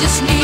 just need